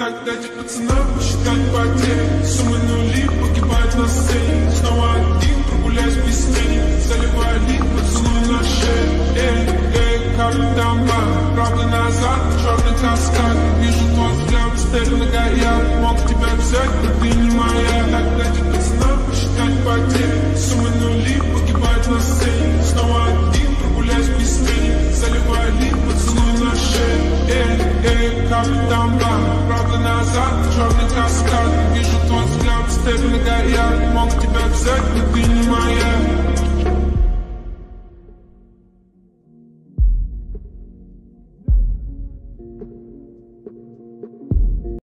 Когда эти пацана считать потери Суммы нули погибают на сцене Снова один прогуляюсь без тени Заливаю лик, поцелуй на шею Эй, эй, как там бар Правда назад, черный каскад Вижу твой взгляд, стерлинга горят Мог тебя взять, но ты не моя Когда эти пацана считать потери Суммы нули погибают на сцене Снова один прогуляюсь без тени Заливаю лик, поцелуй на шею Эй, эй, как там бар Правда назад, черный каскад Вижу твой взгляд, стебли горят Мог тебя взять, но ты не моя